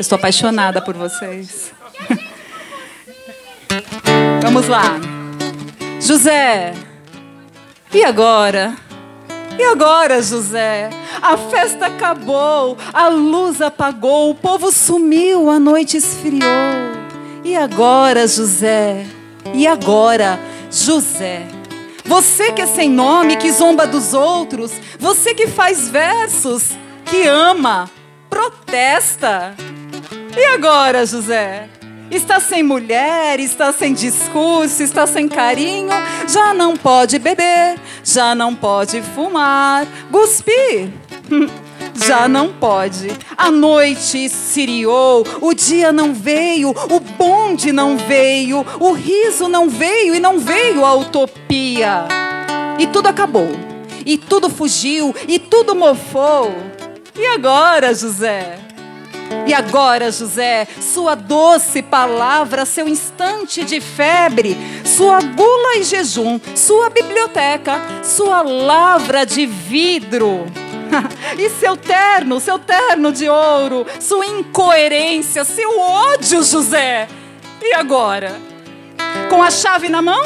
estou apaixonada por vocês. Vamos lá. José, e agora? E agora, José? A festa acabou, a luz apagou, o povo sumiu, a noite esfriou. E agora, José? E agora, José? Você que é sem nome, que zomba dos outros, você que faz versos, que ama, protesta. E agora, José? Está sem mulher, está sem discurso, está sem carinho, já não pode beber, já não pode fumar, cuspir. Já não pode. A noite esfriou, o dia não veio, o bonde não veio, o riso não veio e não veio a utopia. E tudo acabou, e tudo fugiu, e tudo mofou. E agora, José? E agora, José, sua doce palavra, seu instante de febre, sua gula e jejum, sua biblioteca, sua lavra de vidro. e seu terno, seu terno de ouro, sua incoerência, seu ódio, José. E agora? Com a chave na mão?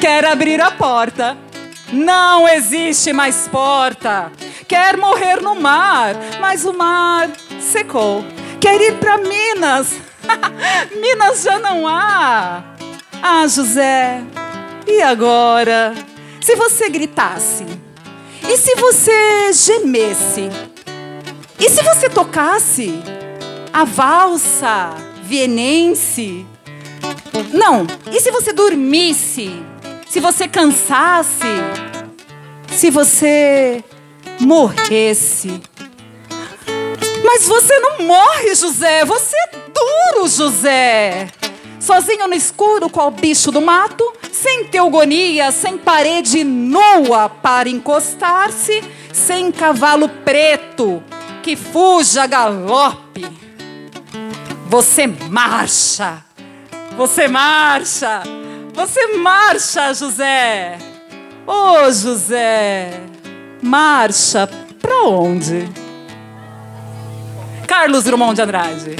Quer abrir a porta. Não existe mais porta. Quer morrer no mar, mas o mar secou. Quer ir para Minas. Minas já não há. Ah, José, e agora? Se você gritasse? E se você gemesse? E se você tocasse a valsa vienense? Não, e se você dormisse? Se você cansasse? Se você morresse? Mas você não morre, José. Você é duro, José. Sozinho no escuro, qual bicho do mato, sem teogonia, sem parede nua para encostar-se, sem cavalo preto que fuja galope. Você marcha, você marcha, você marcha, José. Ô oh, José, marcha para onde? Carlos Drummond de Andrade.